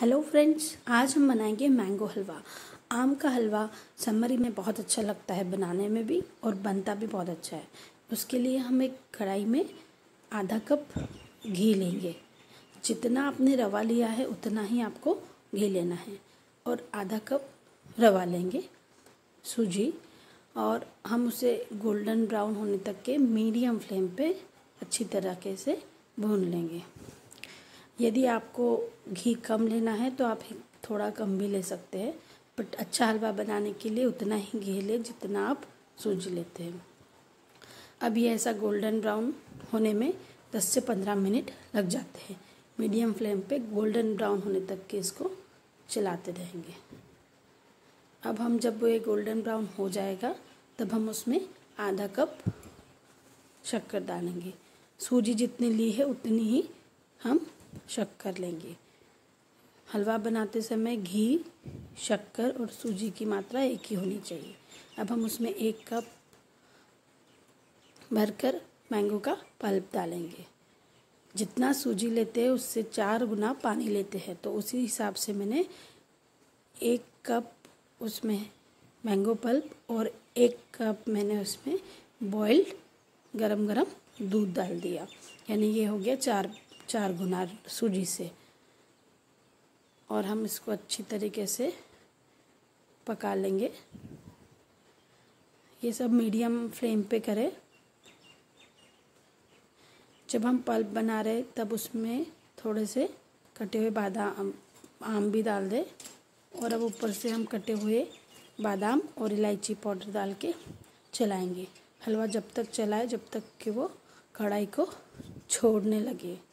Hello friends आज हम बनाएँगे मैंगो हलवा। आम का हलवा समरी में बहुत अच्छा लगता है बनाने में भी और बनता भी बहुत अच्छा है। उसके लिए हम एक कढ़ाई में आधा कप घी लेंगे। जितना आपने रवा लिया है, उतना ही आपको घी लेना है। और आधा कप रवा लेंगे सूजी और हम उसे गोल्डन ब्राउन होने तक के मीडियम फ्लेम पे अच्छी तरीके से भून लेंगे। यदि आपको घी कम लेना है तो आप थोड़ा कम भी ले सकते हैं, बट अच्छा हलवा बनाने के लिए उतना ही घी ले जितना आप सूजी लेते हैं। अब ये ऐसा गोल्डन ब्राउन होने में 10 से 15 मिनट लग जाते हैं। मीडियम फ्लेम पे गोल्डन ब्राउन होने तक के इसको चलाते रहेंगे। अब हम जब ये गोल्डन ब्राउन हो जाएगा, तब हम उसमें आधा कप शक्कर डालेंगे। सूजी जितनी ली है, उतनी ही हम शक्कर लेंगे। हलवा बनाते समय घी, शक्कर और सूजी की मात्रा एक ही होनी चाहिए। अब हम उसमें एक कप भरकर मैंगो का पल्प डालेंगे। जितना सूजी लेते हैं, उससे चार गुना पानी लेते हैं। तो उसी हिसाब से मैंने एक कप उसमें मैंगो पल्प और एक कप मैंने उसमें बॉइल्ड गरम गरम दूध डाल दिया। यानी ये हो गया चार चार गुना सूजी से। और हम इसको अच्छी तरीके से पका लेंगे। ये सब मीडियम फ्लेम पे करें। जब हम पल्प बना रहे तब उसमें थोड़े से कटे हुए बादाम, आम भी डाल दें। और अब ऊपर से हम कटे हुए बादाम और इलायची पाउडर डाल के चलाएँगे। हलवा जब तक चलाए, जब तक कि वो कढ़ाई को छोड़ने लगे।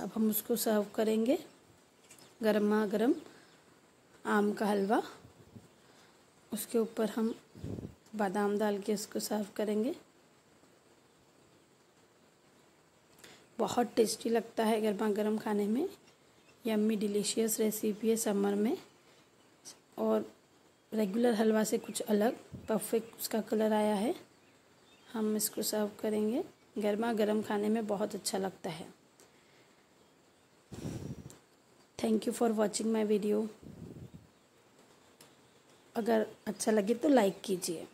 अब हम उसको सर्व करेंगे। गर्मा गर्म आम का हलवा। उसके ऊपर हम बादाम डाल के इसको सर्व करेंगे। बहुत टेस्टी लगता है गर्मा गर्म खाने में। यम्मी डिलीशियस रेसिपी है समर में। और रेगुलर हलवा से कुछ अलग परफेक्ट उसका कलर आया है। हम इसको सर्व करेंगे। गर्मा गर्म खाने में बहुत अच्छा लगता है। Thank you for watching my video अगर अच्छा लगे तो लाइक कीजिए।